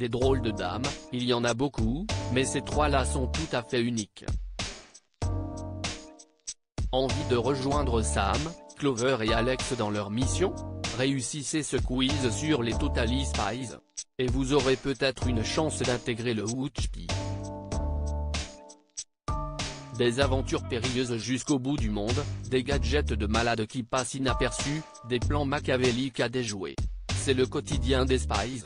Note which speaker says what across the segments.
Speaker 1: Des drôles de dames, il y en a beaucoup, mais ces trois-là sont tout à fait uniques. Envie de rejoindre Sam, Clover et Alex dans leur mission? Réussissez ce quiz sur les Totally Spies. Et vous aurez peut-être une chance d'intégrer le Wutchpi. Des aventures périlleuses jusqu'au bout du monde, des gadgets de malades qui passent inaperçus, des plans machiavéliques à déjouer. C'est le quotidien des Spies.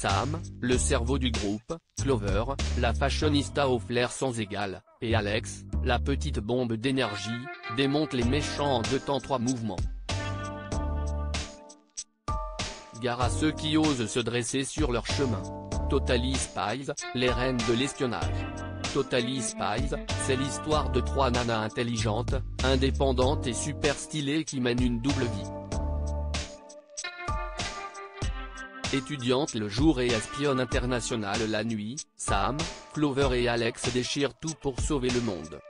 Speaker 1: Sam, le cerveau du groupe, Clover, la fashionista au flair sans égal, et Alex, la petite bombe d'énergie, démontent les méchants en deux temps trois mouvements. Gare à ceux qui osent se dresser sur leur chemin. Totally Spies, les reines de l'espionnage. Totally Spies, c'est l'histoire de trois nanas intelligentes, indépendantes et super stylées qui mènent une double vie. Étudiante le jour et espionne internationale la nuit, Sam, Clover et Alex déchirent tout pour sauver le monde.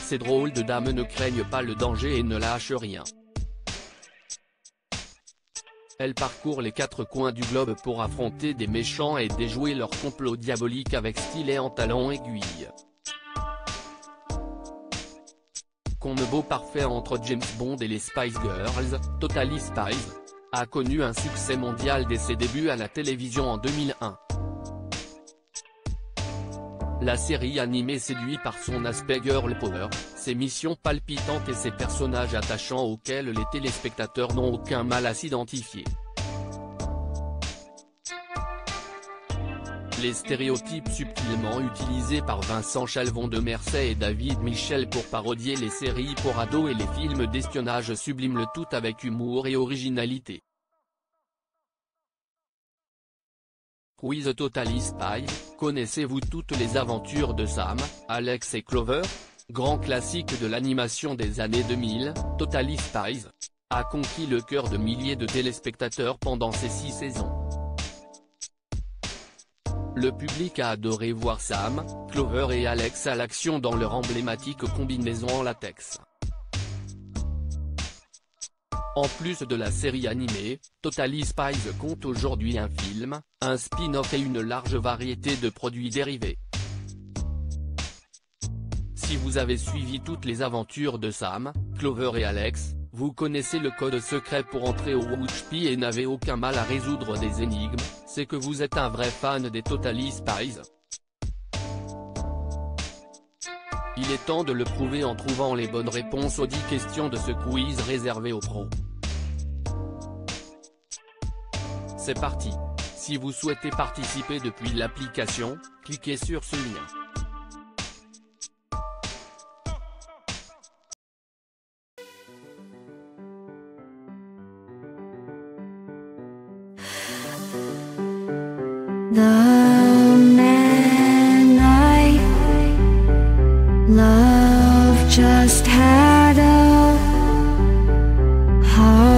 Speaker 1: Ces drôles de dames ne craignent pas le danger et ne lâchent rien. Elles parcourent les quatre coins du globe pour affronter des méchants et déjouer leur complot diabolique avec stylet en talons aiguilles. Beau parfait entre James Bond et les Spice Girls, Totally Spies, a connu un succès mondial dès ses débuts à la télévision en 2001. La série animée séduit par son aspect girl power, ses missions palpitantes et ses personnages attachants auxquels les téléspectateurs n'ont aucun mal à s'identifier. Les stéréotypes subtilement utilisés par Vincent Chalvon de Mercey et David Michel pour parodier les séries pour ados et les films d'espionnage subliment le tout avec humour et originalité. Quiz Totally Spy, connaissez-vous toutes les aventures de Sam, Alex et Clover? Grand classique de l'animation des années 2000, Totally Spies a conquis le cœur de milliers de téléspectateurs pendant ses six saisons. Le public a adoré voir Sam, Clover et Alex à l'action dans leur emblématique combinaison en latex. En plus de la série animée, Totally Spies compte aujourd'hui un film, un spin-off et une large variété de produits dérivés. Si vous avez suivi toutes les aventures de Sam, Clover et Alex, vous connaissez le code secret pour entrer au Wutchpi et n'avez aucun mal à résoudre des énigmes, c'est que vous êtes un vrai fan des Totally Spies. Il est temps de le prouver en trouvant les bonnes réponses aux 10 questions de ce quiz réservé aux pros. C'est parti. Si vous souhaitez participer depuis l'application, cliquez sur ce lien. The man I love just had a heart.